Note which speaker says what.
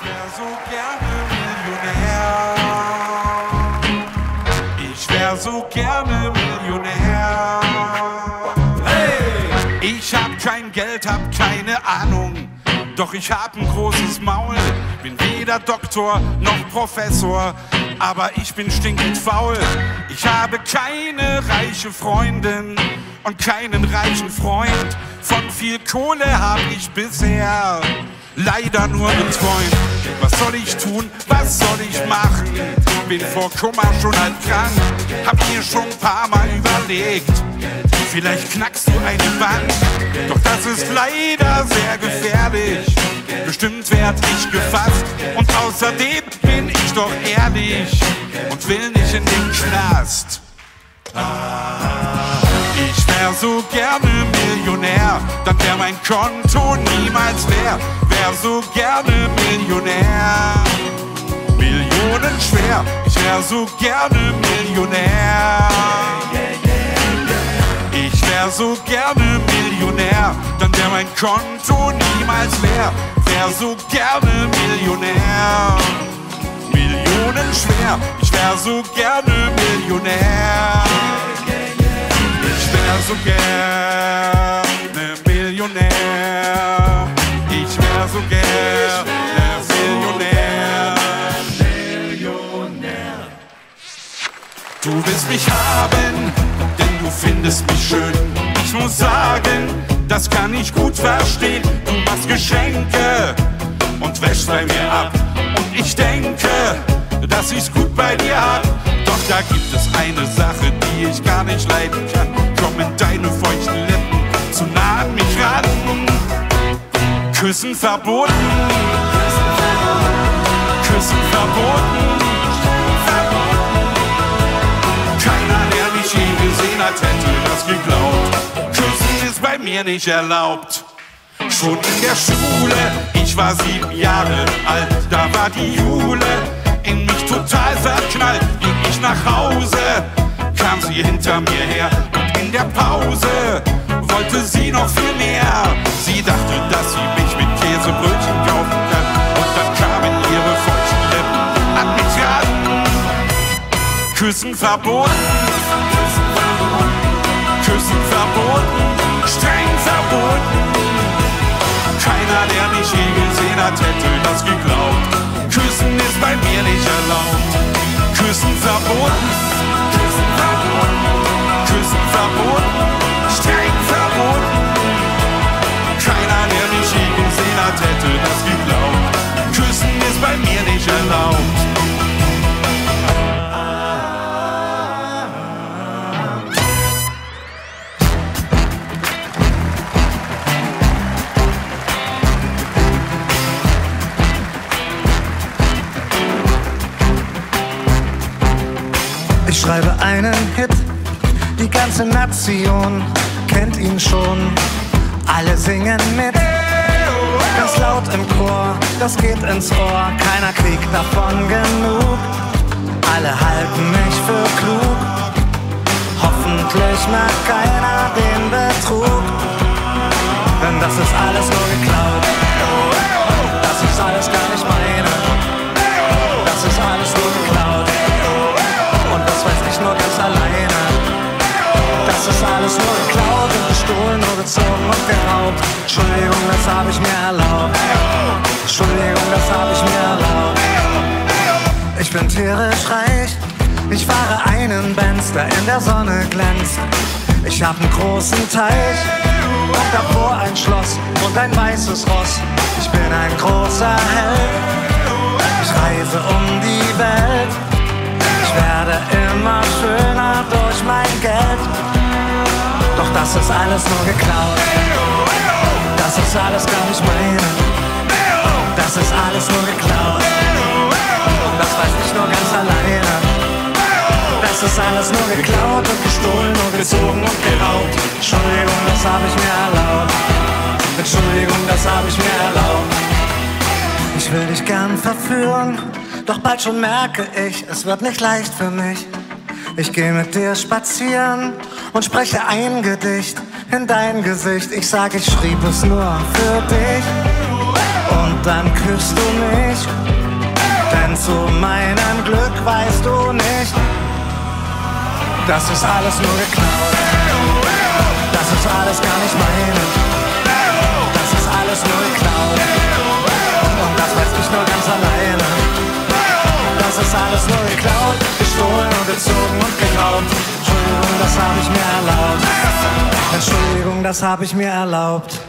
Speaker 1: Ich wär so gerne Millionär. Ich wär so gerne Millionär. Hey! Ich hab kein Geld, hab keine Ahnung. Doch ich hab ein großes Maul, bin weder Doktor noch Professor, aber ich bin stinkend faul. Ich habe keine reiche Freundin und keinen reichen Freund. Von viel Kohle hab ich bisher leider nur geträumt. Was soll ich tun? Was soll ich machen? Bin vor Kummer schon halb krank, hab mir schon ein paar Mal überlegt. Vielleicht knackst du eine Wand, doch das ist leider sehr gefährlich. Bestimmt werd ich gefasst und außerdem bin ich doch ehrlich und will nicht in den Knast. Ich wär so gerne Millionär, dann wär mein Konto niemals leer. Wär so gerne Millionär, Millionen schwer. Ich wär so gerne Millionär. Ich wär so gerne Millionär, dann wär mein Konto niemals leer. Wär so gerne Millionär, Millionen schwer. Ich wär so gerne Millionär. Du willst mich haben, denn du findest mich schön. Ich muss sagen, das kann ich gut verstehen. Du machst Geschenke und wäschst bei mir ab. Und ich denke, dass ich's gut bei dir hab. Doch da gibt es eine Sache, die ich gar nicht leiden kann. Komm in deine feuchten Lippen zu nah an mich ran. Küssen verboten. Küssen verboten. Hat, hätte das geglaubt. Küssen ist bei mir nicht erlaubt. Schon in der Schule, ich war sieben Jahre alt, da war die Jule in mich total verknallt. Ging ich nach Hause, kam sie hinter mir her und in der Pause wollte sie noch viel mehr. Sie dachte, dass sie mich mit Käsebrötchen kaufen kann und dann kamen ihre feuchten Lippen an mich ran. Küssen verboten, Küssen verboten, streng verboten. Keiner, der mich je gesehen hat, hätte das geglaubt. Küssen ist bei mir nicht erlaubt. Küssen verboten, Küssen verboten, Küssen verboten,
Speaker 2: schreibe einen Hit, die ganze Nation kennt ihn schon. Alle singen mit, ganz laut im Chor, das geht ins Ohr. Keiner kriegt davon genug. Alle halten mich für klug. Hoffentlich merkt keiner den Betrug. Denn das ist alles nur geklaut. Das ist alles gar das habe ich mir erlaubt. Entschuldigung, das habe ich mir erlaubt. Ich bin tierisch reich. Ich fahre einen Benz, der in der Sonne glänzt. Ich hab einen großen Teich und davor ein Schloss und ein weißes Ross. Ich bin ein großer Held. Ich reise um die Welt. Ich werde immer schöner durch mein Geld. Doch das ist alles nur geklaut. Das ist alles gar nicht meine. Das ist alles nur geklaut. Und das weiß ich nur ganz alleine. Das ist alles nur geklaut und gestohlen und gezogen und geraubt. Entschuldigung, das habe ich mir erlaubt. Entschuldigung, das habe ich mir erlaubt. Ich will dich gern verführen, doch bald schon merke ich, es wird nicht leicht für mich. Ich gehe mit dir spazieren und spreche ein Gedicht in dein Gesicht. Ich sag, ich schrieb es nur für dich. und dann küsst du mich. Denn zu meinem Glück weißt du nicht, das ist alles nur geklaut. Das ist alles gar nicht meine. Das ist alles nur geklaut. Und das weiß ich nur ganz alleine. Das ist alles nur geklaut, gestohlen und gezogen und geraubt. Entschuldigung, das habe ich mir erlaubt. Entschuldigung, das habe ich mir erlaubt.